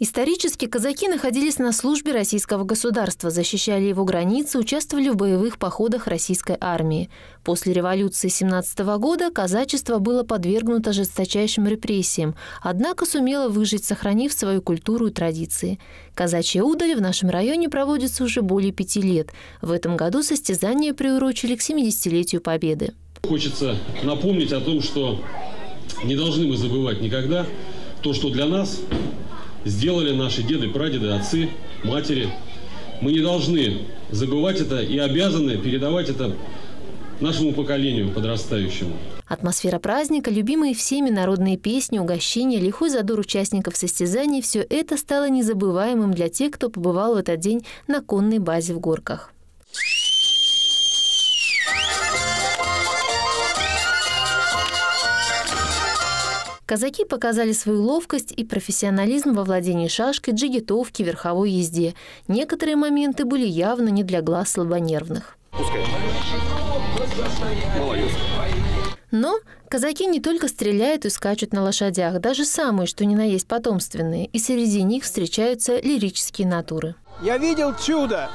Исторически казаки находились на службе российского государства, защищали его границы, участвовали в боевых походах российской армии. После революции 17 года казачество было подвергнуто жесточайшим репрессиям, однако сумело выжить, сохранив свою культуру и традиции. Казачья удаль в нашем районе проводится уже более пяти лет. В этом году состязания приурочили к 70-летию Победы. Хочется напомнить о том, что не должны мы забывать никогда то, что для нас сделали наши деды, прадеды, отцы, матери. Мы не должны забывать это и обязаны передавать это нашему поколению подрастающему. Атмосфера праздника, любимые всеми народные песни, угощения, лихой задор участников состязаний – все это стало незабываемым для тех, кто побывал в этот день на конной базе в Горках. Казаки показали свою ловкость и профессионализм во владении шашкой, джигитовке, верховой езде. Некоторые моменты были явно не для глаз слабонервных. Пускай. Молодец. Но казаки не только стреляют и скачут на лошадях, даже самые, что ни на есть потомственные, и среди них встречаются лирические натуры. Я видел чудо,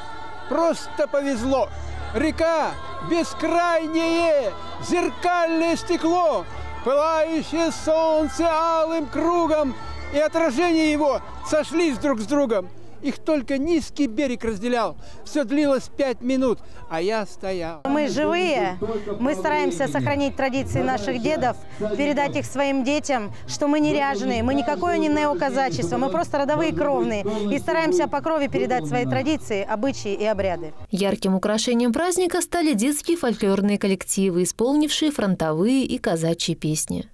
просто повезло. Река бескрайнее, зеркальное стекло, пылающее солнце алым кругом и отражение его сошлись друг с другом. Их только низкий берег разделял. Все длилось пять минут, а я стоял. Мы живые, мы стараемся сохранить традиции наших дедов, передать их своим детям, что мы не ряженые, мы никакое не неоказачество, мы просто родовые кровные. И стараемся по крови передать свои традиции, обычаи и обряды. Ярким украшением праздника стали детские фольклорные коллективы, исполнившие фронтовые и казачьи песни.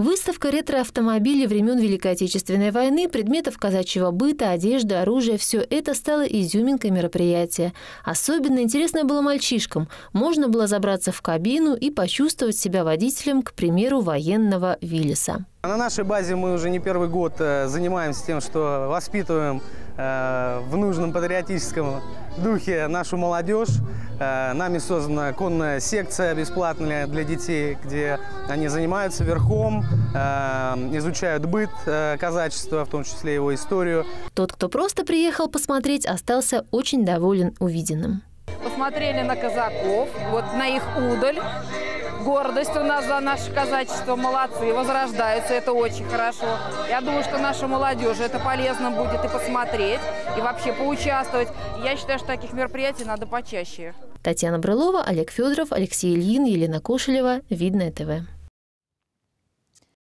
Выставка ретро-автомобилей времен Великой Отечественной войны, предметов казачьего быта, одежды, оружия – все это стало изюминкой мероприятия. Особенно интересно было мальчишкам. Можно было забраться в кабину и почувствовать себя водителем, к примеру, военного Виллиса. На нашей базе мы уже не первый год э, занимаемся тем, что воспитываем э, в нужном патриотическом духе нашу молодежь. Э, нами создана конная секция бесплатная для детей, где они занимаются верхом, изучают быт казачества, в том числе его историю. Тот, кто просто приехал посмотреть, остался очень доволен увиденным. Посмотрели на казаков, вот на их удаль, гордость у нас за наше казачество. Молодцы, возрождаются, это очень хорошо. Я думаю, что наша молодежь это полезно будет и посмотреть, и вообще поучаствовать. Я считаю, что таких мероприятий надо почаще. Татьяна Брылова, Олег Федоров, Алексей Ильин, Елена Кошелева. Видное ТВ.